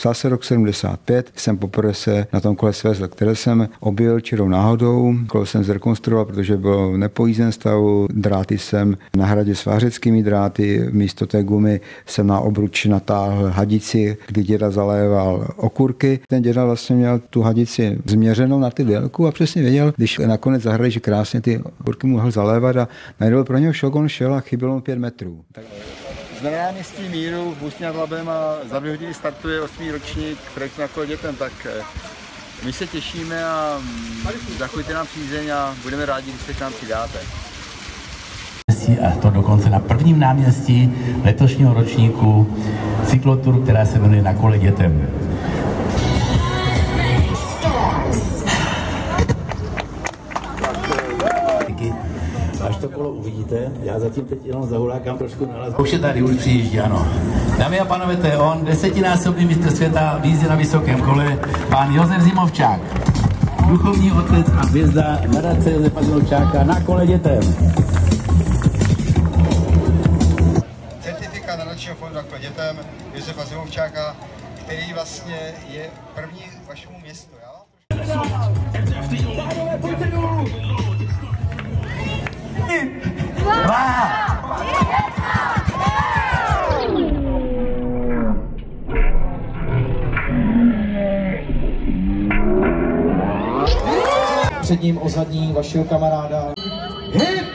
Psal se rok 75, jsem poprvé se na tom kole svezl, které jsem objel čirou náhodou. Kolo jsem zrekonstruoval, protože bylo v nepojízdném stavu. Dráty jsem na hradě s vářeckými dráty. Místo té gumy jsem na obruč natáhl hadici, kdy děda zaléval okurky. Ten děda vlastně měl tu hadici změřenou na ty délku a přesně věděl, když nakonec zahrali, že krásně ty okurky mohl zalévat a najednou pro něho šok, on šel a chybělo mu pět metrů. Tak z náměstí míru v Ústí nad Labem a za dvě hodiny startuje osmý ročník projektu na dětem, tak eh, my se těšíme a mm, zachovejte nám přízeň a budeme rádi, když se k nám přidáte. A to dokonce na prvním náměstí letošního ročníku cykloturu, která se jmenuje Na kole dětem. To kolo uvidíte, já zatím teď jenom zahulákám trošku na nás. Už je tady, už přijíždí, ano. Dámy a pánové, to je on, desetinásobný mistr světa vízdy na vysokém kole, pán Josef Zimovčák. Duchovní otec a hvězda nadace Josefa Zimovčáka na kole dětem. Certifikát nadačního fondu na kole dětem Josefa Zimovčáka, který vlastně je první vašemu městu. Já vám před ním ozadní vašeho kamaráda. Hip,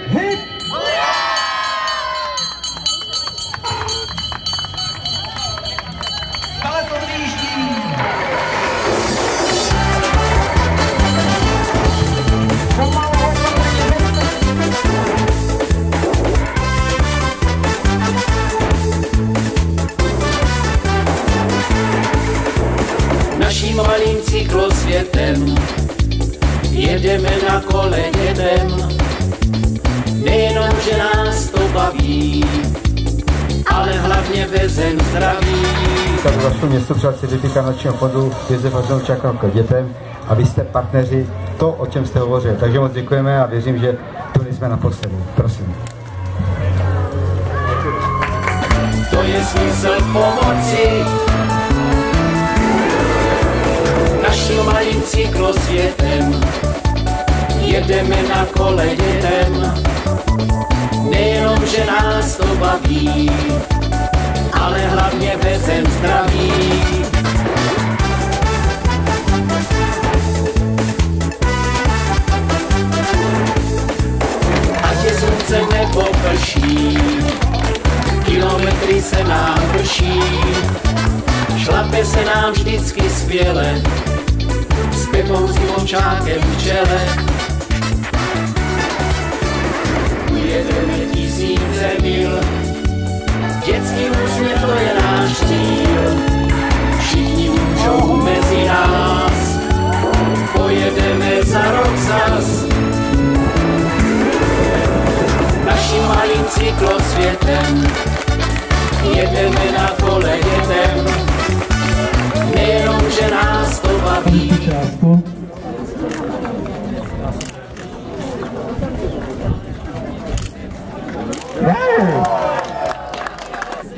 Tady vaše město třeba certifikát našeho fondu Josefa Zimovčáka k dětem a jste partneři to, o čem jste hovořil. Takže moc děkujeme a věřím, že tu nejsme naposledy. Prosím. To je smysl pomoci naším malým cyklosvětem. Jedeme na kole dětem, nejenom, že nás to baví, ale hlavně vezem zdraví. Ať je slunce nebo prší, kilometry se nám vrší, šlape se nám vždycky skvěle, s Pepou Zimovčákem v čele. Ujedeme tisíce mil, dětský úsměv to je náš cíl, všichni můžou mezi nás, pojedeme za rok zas. Naším malým cyklosvětem jedeme na kole dětem, nejenom,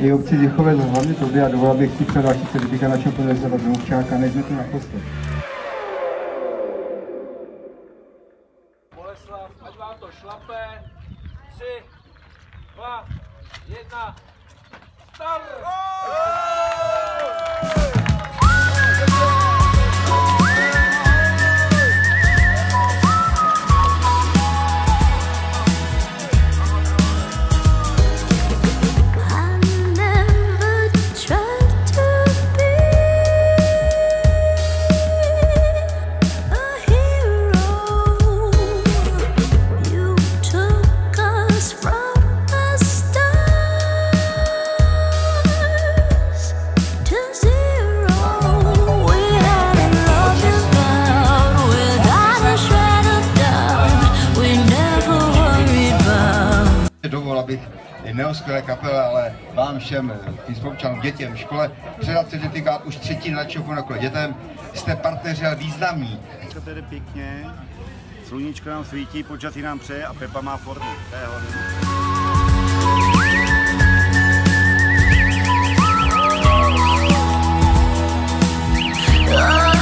I obci Děchovec hlavně tobě a dovolil bych ti předat certifikát našeho podezřelého Zimovčáka, nejsme tu naposled. Neoskvělé kapele, ale vám všem, písmovčanům, dětem, škole, předat certifikát už třetí na kole dětem. Jste partneři ale významní. To tedy pěkně, sluníčko nám svítí, počasí nám přeje a Pepa má formu. To je hlavně. partnerství,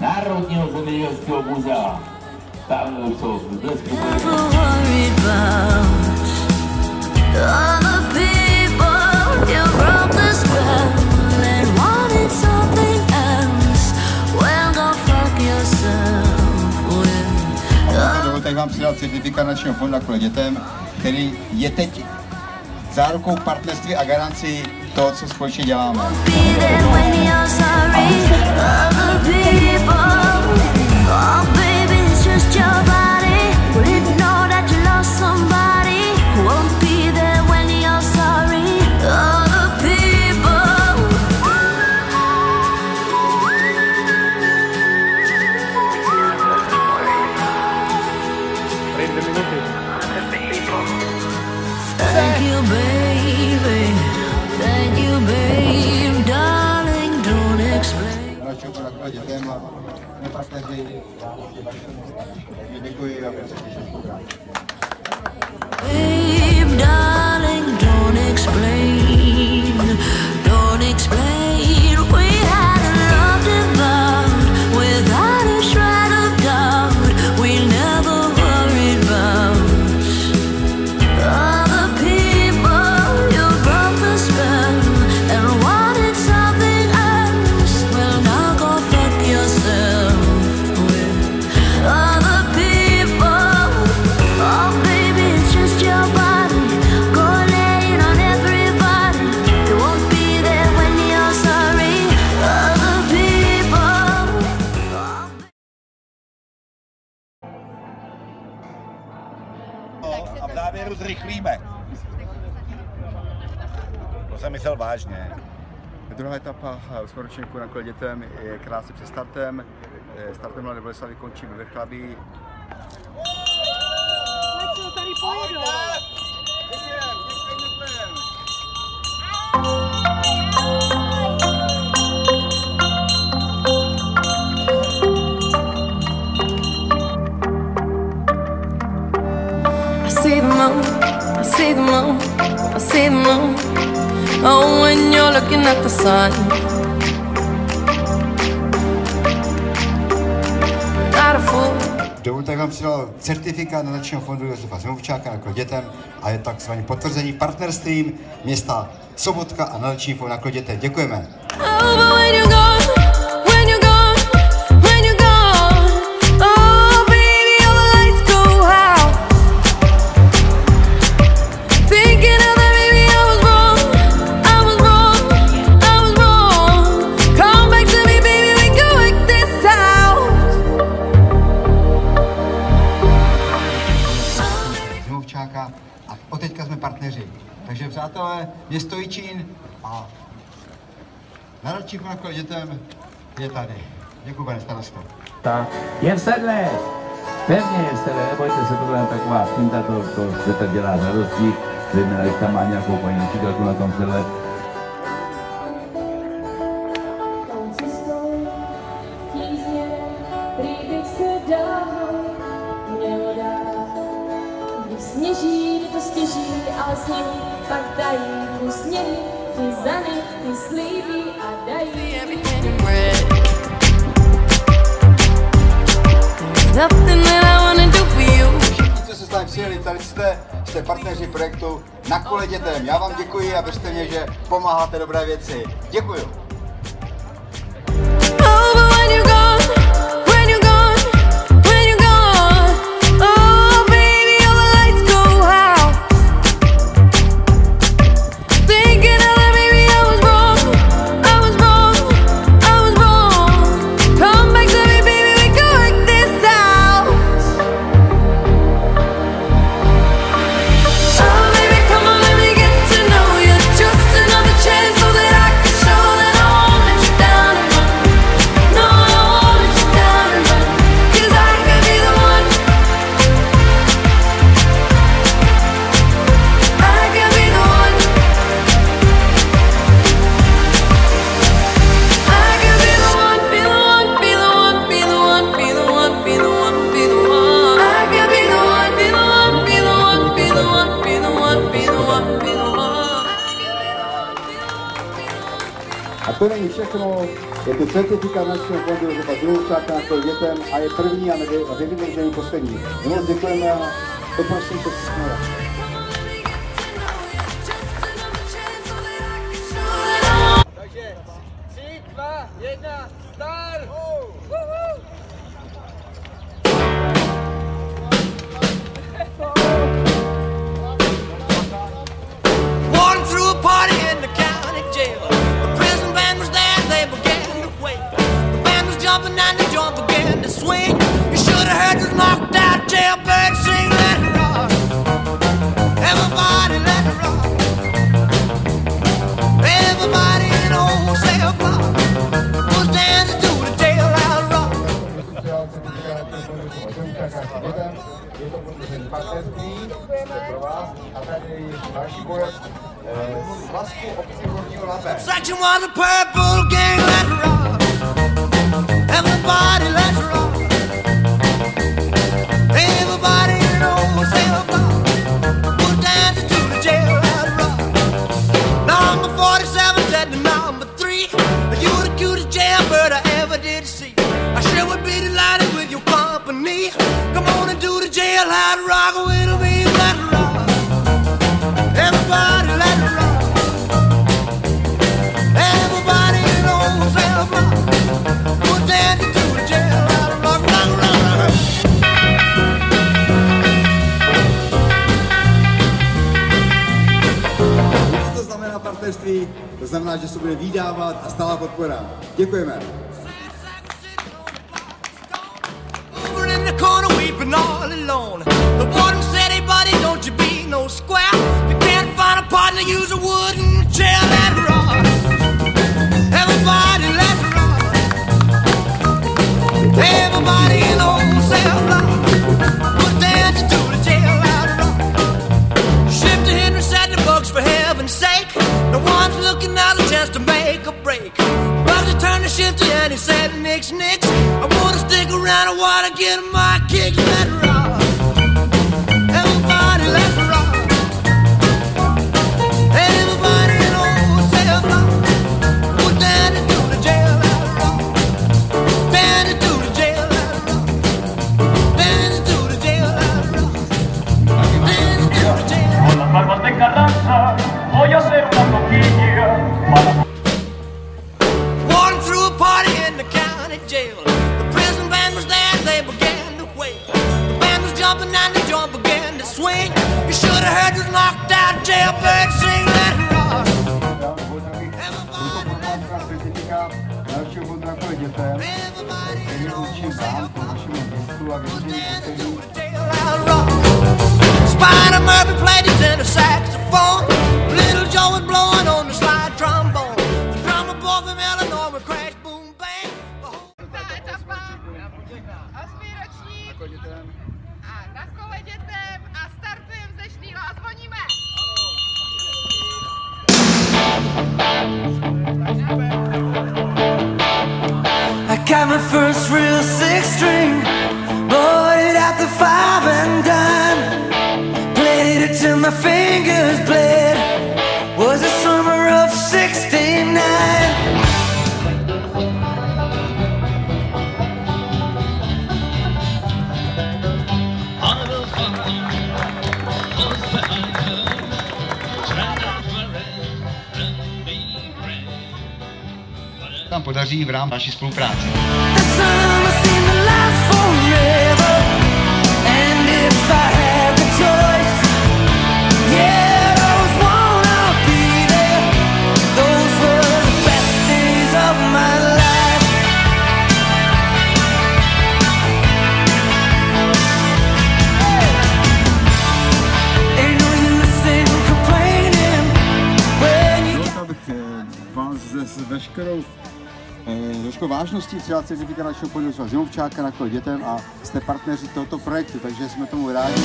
Národního zemědělského muzea. Tam jsou blesky. Vám přidat certifikát našeho fondu kvůli dětem, který je teď zárukou partnerství a garancí toho, co společně děláme. people rádi vám děkuji. a věřím, etapa. Jsme ročníku na kole dětem je krásně před startem. Eh, startem Mladé Boleslavy končí ve Vrchlabí. tady pojedou! I see the moon, I see the moon, I see the moon. Oh, when you're looking at the sun. Dovolte, vám přidal certifikát na nadačního fondu Josefa Zemovčáka na dětem a je takzvané potvrzení partnerstvím města Sobotka a nadační fond na Děkujeme. Oh, je tady. Děkuji, pane starosto. Tak, je v sedle. Pevně je v sedle, nebojte se, tohle je taková finta, to, to se tak dělá s radostí. Zejména, tam má nějakou paní učitelku na tom sedle, pomáháte dobré věci. Děkuju. certifikace fondu Zubadručáka pro dětem a je první a nevydržení poslední. Moc děkujeme a poprosím se všichni. Takže tři, jedna. To partnerství? To znamená, že se bude vydávat a stála podpora. Děkujeme. Weeping all alone. The warden said, hey buddy, don't you be no square. If you can't find a partner, use a wooden chair that rock. Everybody, let's rock. Everybody knows they'll rock. Put down to the jail out rock. Shifter Henry said the bugs for heaven's sake. No one's looking out a chance to make a break. Bugsy turned to shifter and he said, Nix, Nix. I wanna stick around, I wanna get my v rámci naší spolupráce. Veškerou vážností třeba certifikát našeho podniku Zimovčáka na dětem a jste partneři tohoto projektu, takže jsme tomu rádi.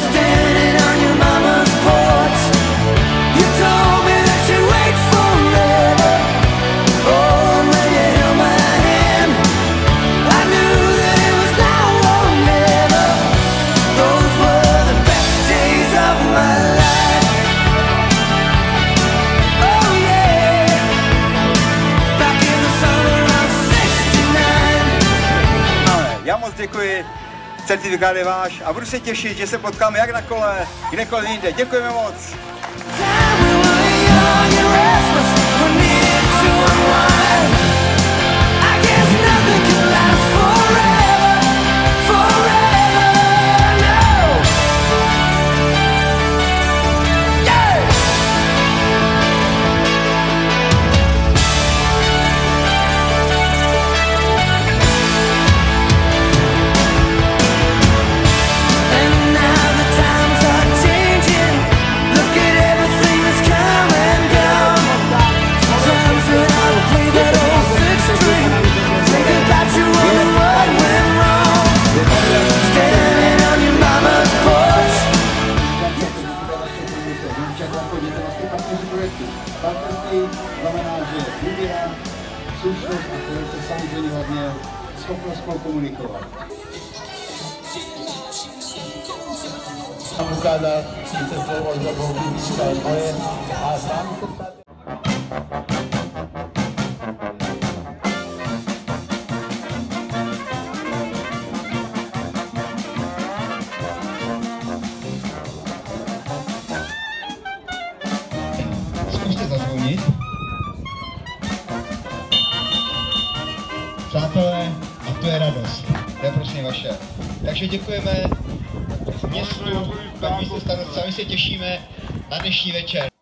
Oh, děkuji, certifikát je váš a budu se těšit, že se potkáme jak na kole, kdekoliv jinde. Děkujeme moc. samozřejmě hodně schopnostkou komunikovat. Tam ukázal, že se slovo odbornou vyšla moje a sám to Takže děkujeme městu, paní se a my se těšíme na dnešní večer.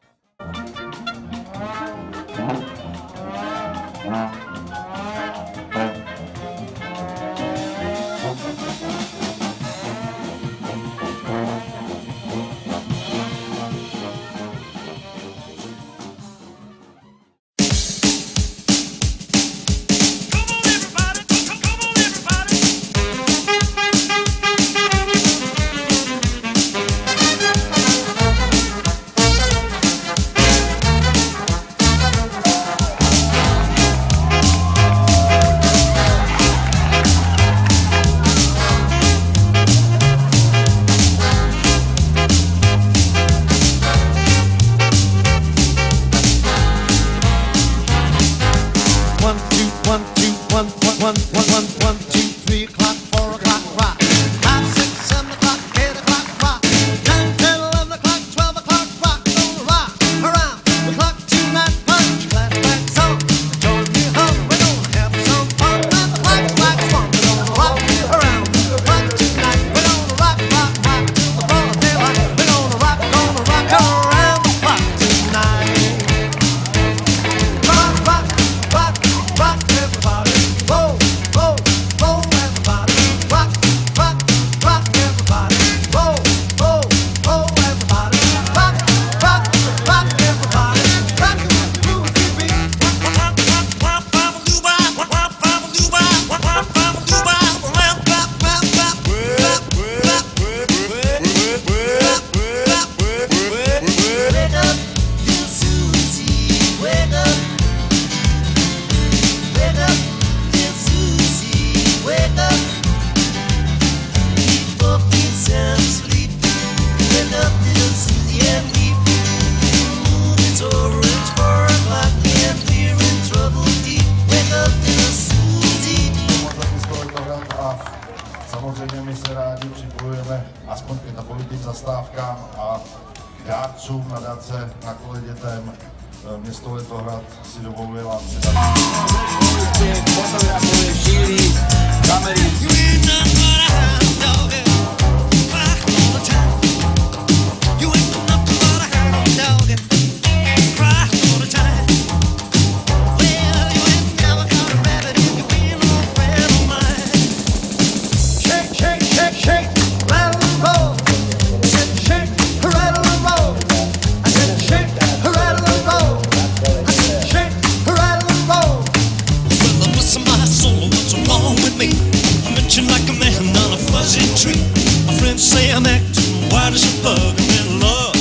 Like a man on a fuzzy tree. My friends say I'm acting wild as a bug. I'm in love.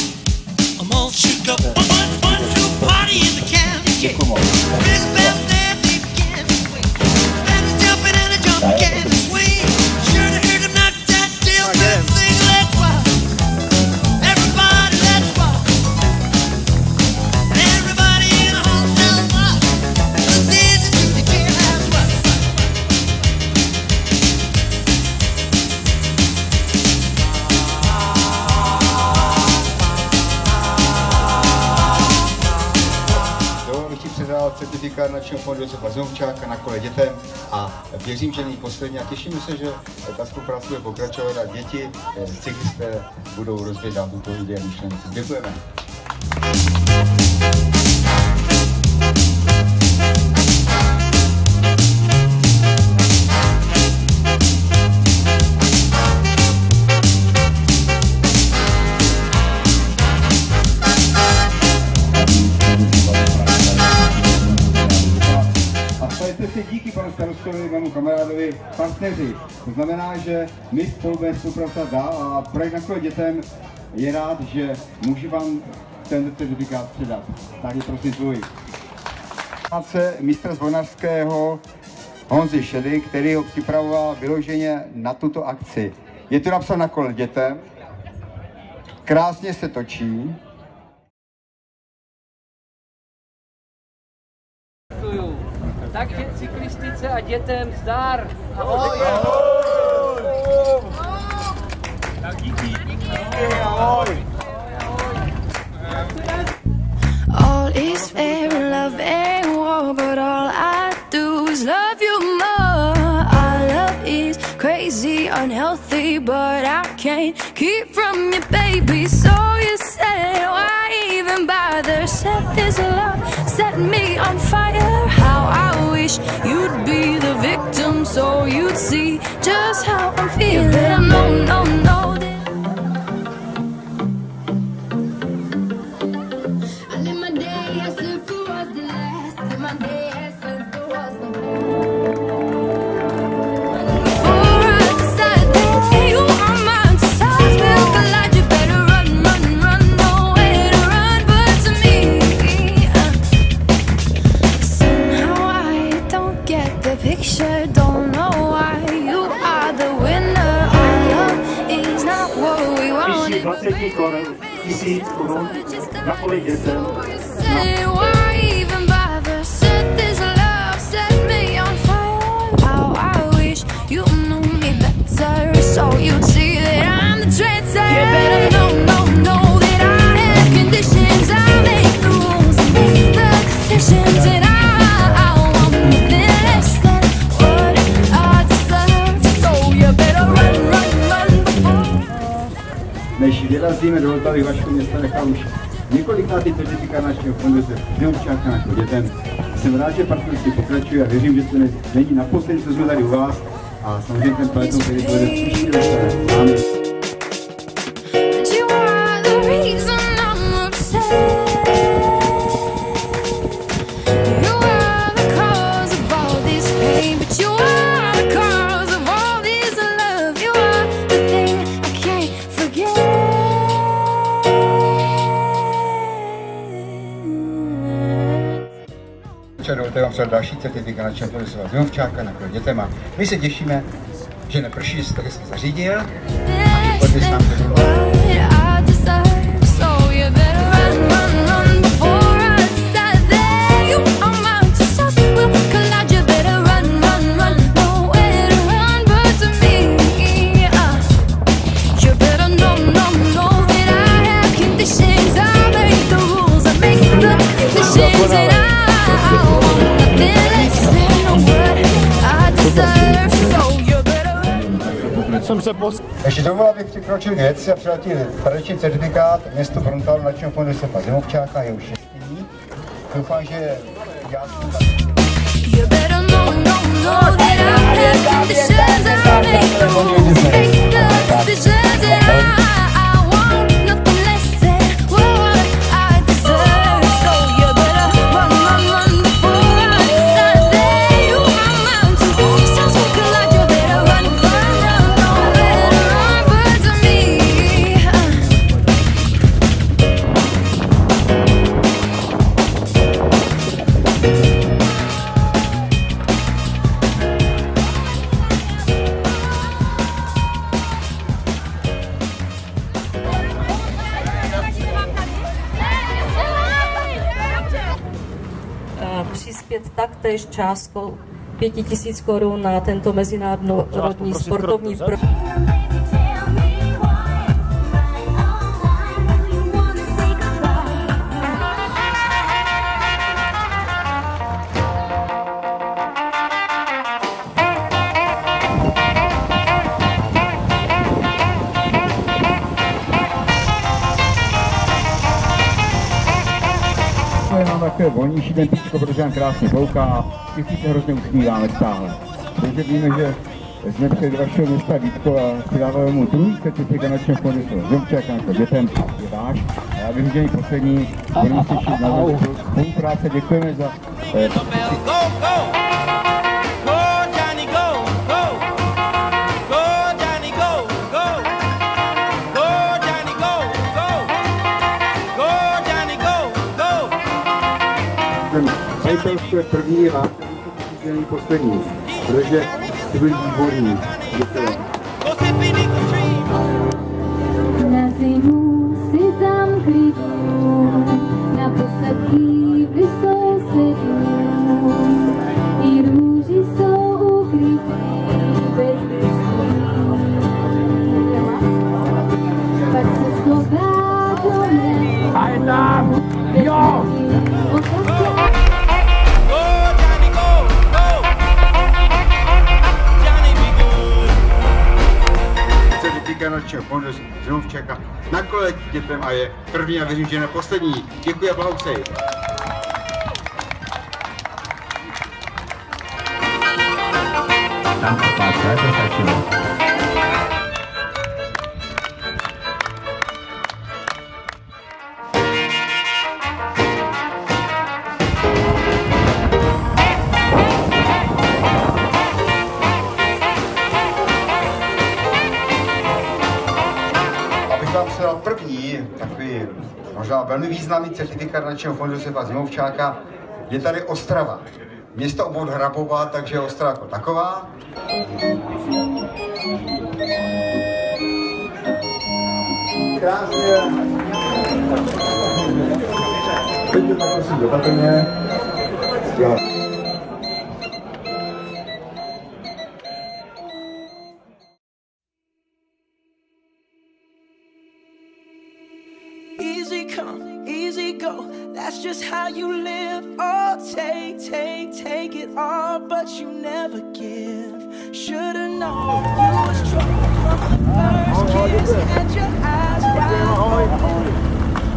I'm all shook up. Zoučáka na kole dětem a věřím, že není poslední a těším se, že ta spolupráce bude pokračovat a děti, eh, cyklisté budou rozvědat tuto ideální myšlenku. Děkujeme. se díky panu starostovi, panu kamarádovi, partneři. To znamená, že my spolu budeme spolupracovat dál a projekt na dětem je rád, že můžu vám ten certifikát předat. Tak je prosím tvůj. Mistra z Vonařského Honzi Šedy, který ho připravoval vyloženě na tuto akci. Je to napsáno na kole dětem, krásně se točí. Takže cyklistice a dětem zdar. Ahoj. Tak díky. Ahoj. All is fair in love and war, but all I do is love you more. Our love is crazy, unhealthy, but I can't keep from you, baby. So you say, why even bother? Set this love, set me on fire. Wish you'd be the victim, so you'd see just how I'm feeling. Know, no, no. A samozřejmě ten peloton, který bude příští roce, další certifikát na čempionu svého Zimovčáka na kolo dětem a my se těšíme, že neprší, že se také jsem zařídil. Pojďte Jsem se pos... Ještě dovolil, abych přikročil k věci a přiletil tradiční certifikát město Frontal na čem fondu Sepa Zimovčáka, je už šestý. Doufám, že já jsem tam... částkou 5000 korun na tento mezinárodní sportovní pro... takové volnější ten píčko, protože nám krásně fouká a všichni se hrozně usmíváme stále. Takže víme, že jsme před vašeho města Vítko a přidáváme mu druhý certifikát na čem fondu jsou Zemčák, jako dětem je váš. A já bych chtěl poslední, budeme se těšit na spolupráce, děkujeme za eh, Majitelstvo je první, je poslední, protože ty byli výborní. Děkuji. Našeho fondu Znovčaka na kole dětem a je první a věřím, že ne poslední. Děkuji a blahopřeji. To stačilo. Velmi významný certifikát našeho fondu Josefa Zimovčáka, je tady Ostrava. Město obvod Hrabova, takže Ostrava jako taková. Krásně. Pojďte tak prosím do patrně. It all, but you never give. Should've known you was trouble from the first kiss. Had your eyes wide open.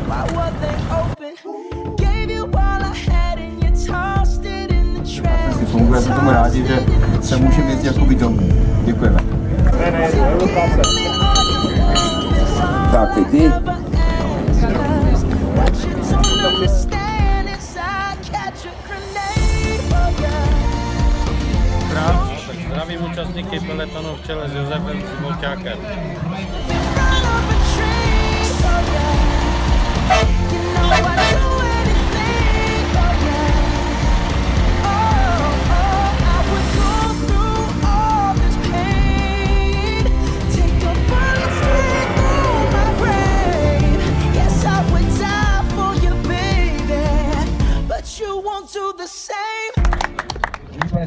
Why were they open? Gave you all I had and you tossed it in the trash. Vždycky funguje, jsem tomu rádi, že se můžeme jít jakoby domů. Děkujeme. Tak, teď ty. Zdravím účastníky peletonu v čele s Josefem Simolčákem. You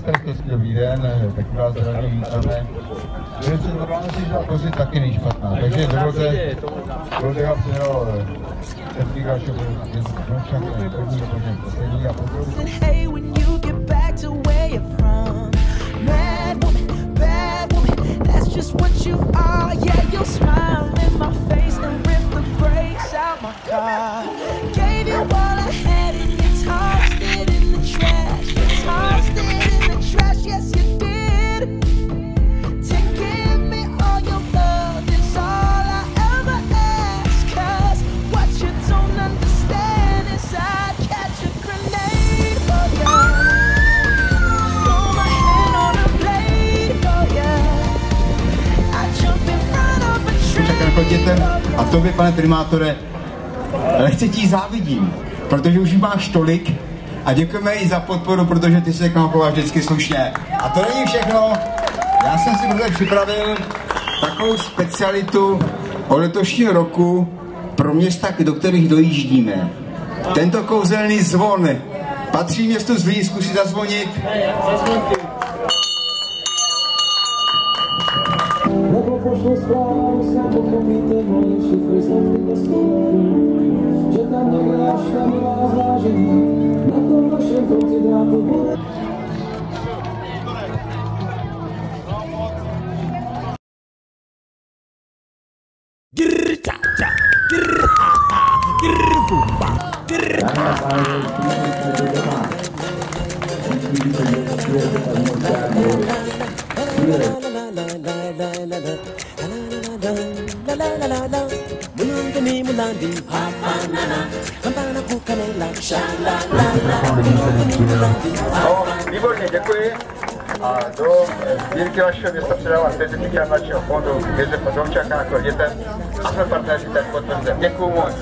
Milí pane starostovský, dobrý den, tak vás zdravím, vítáme. Velice normálně si ta pozice taky nejšpatná, takže dovolte, dovolte já přijel certifikát, že však první, protože poslední a potom And hey, when you get back to where you're from, mad woman, bad woman, that's just what you are. Yeah, you'll smile in my face, then rip the brakes out my car. Gave you all I had Dětem a tobě, pane primátore, lehce ti závidím, protože už máš tolik a děkujeme i za podporu, protože ty se k nám vždycky slušně. A to není všechno. Já jsem si proto připravil takovou specialitu o letošního roku pro města, do kterých dojíždíme. Tento kouzelný zvon patří městu Zlín, zkusí zazvonit. Konci vašeho města předávám certifikát našeho fondu Josefa Zovčáka na kvůli dětem a jsme partneři tak potvrzen. Děkuju moc.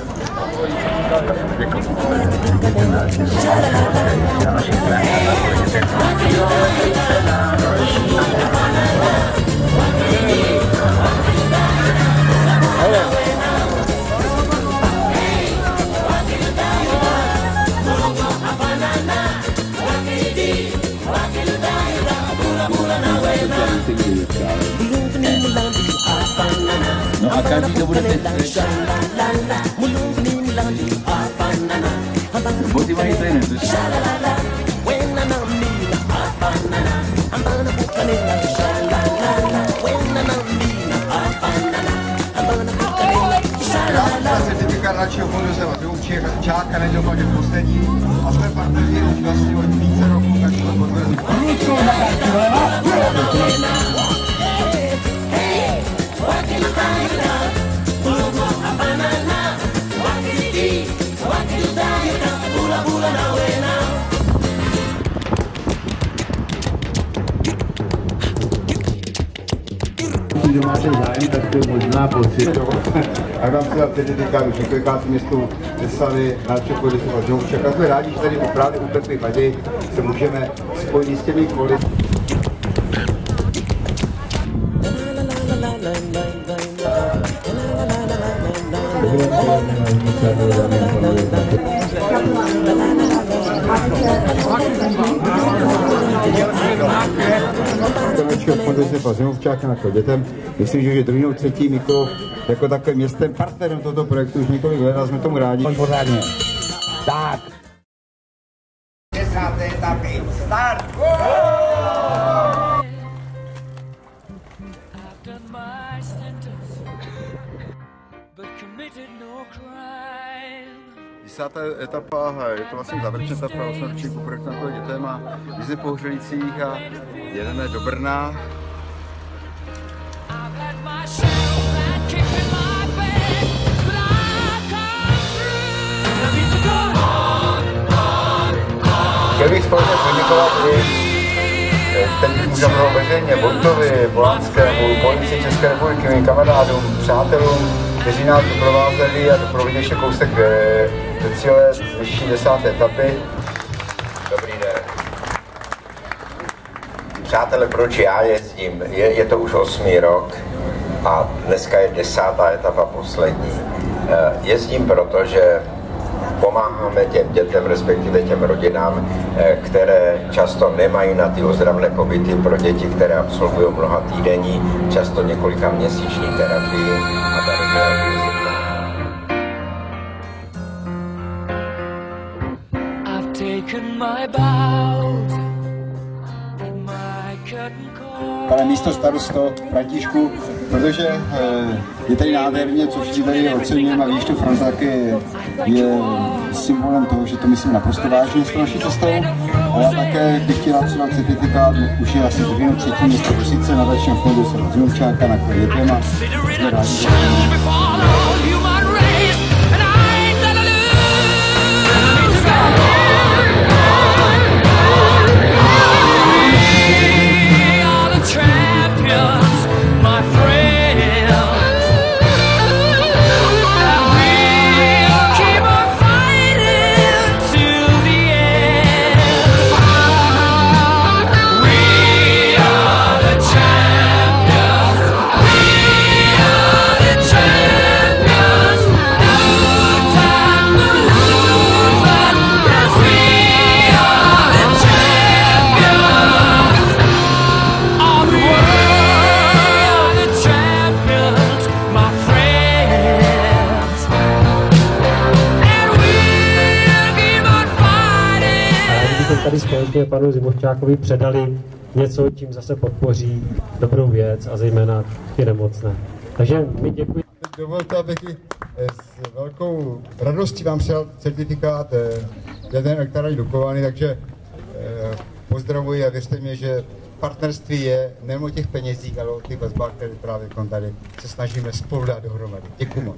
Děkuju. No a každý to bude teď Boty mají stejné, to je Já certifikát našeho fondu jsem vyučil Čáka že poslední a jsme partneři už vlastně od více roků, tak jsme potvrdili. Kdo máte zájem, tak to je možná pocit. A vám se certifikát už několikrát městu Teslavy, na se Žouček. A jsme rádi, že tady právě u Pepy Fady se můžeme spojit s těmi kvůli. Komerčního fondu Josefa Zimovčáka na dětem. Myslím, že už je druhý nebo třetí Mikulov jako takovým městem partnerem tohoto projektu už několik let a jsme tomu rádi. Pořádně. Tak. Desátá etapa, je to vlastně závěrečná etapa 8 ročníku projektu na dětem a my jsme po Hřelicích a jedeme do Brna. Chtěl bych společně poděkovat i eh, teď už veřejně Vojtovi, Volanskému, policii České republiky, mým kamarádům, přátelům, kteří nás doprovázeli a doprovodili ještě kousek eh, do cíle dnešní desáté etapy. Dobrý den. Přátelé, proč já jezdím? Je, je to už osmý rok a dneska je desátá etapa poslední. Eh, Jezdím proto, že pomáháme těm dětem, respektive těm rodinám, eh, které často nemají na ty ozdravné pobyty pro děti, které absolvují mnoha týdenní, často několika měsíční terapii I've taken my bows Pane místo starosto Františku, protože eh, je tady nádherně, co všichni tady oceňujeme a víš, to Frontaky je symbolem toho, že to myslím naprosto vážně s naší cestou. A já také bych chtěla předat certifikát, už je asi druhý nebo třetí místo v Rosice na dačním fondu se Zinovčáka na Květem a jsme rádi, že panu Zimovčákovi předali něco, čím zase podpoří dobrou věc a zejména ty nemocné. Takže my děkujeme. Dovolte, abych eh, s velkou radostí vám přijal certifikát eh, jeden elektrárny Dukovany, takže eh, pozdravuji a věřte mi, že partnerství je nejen o těch penězích, ale o těch vazbách, které právě tady se snažíme spolu dát dohromady. Děkuji moc.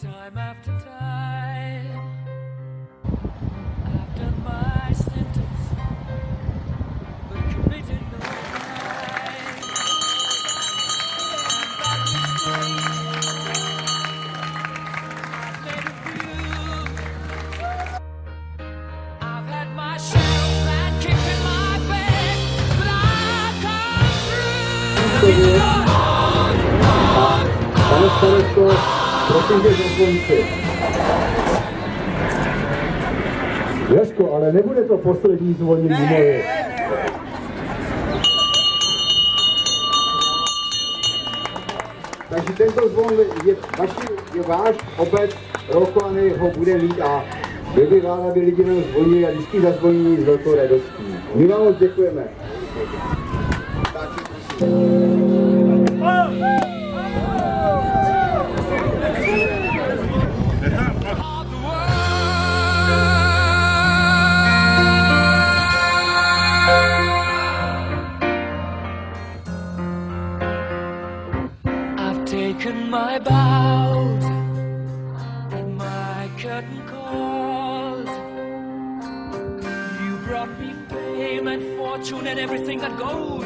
Time after time, Starosto, prosím tě zazvoníci. Jožko, ale nebude to poslední zvonění moje. Takže tento zvon je, vaši, je váš obec, Roklany ho bude mít a byl by rád, aby lidi nám zvonili a vždycky zazvoní s velkou radostí. My vám moc děkujeme. I've everything that goes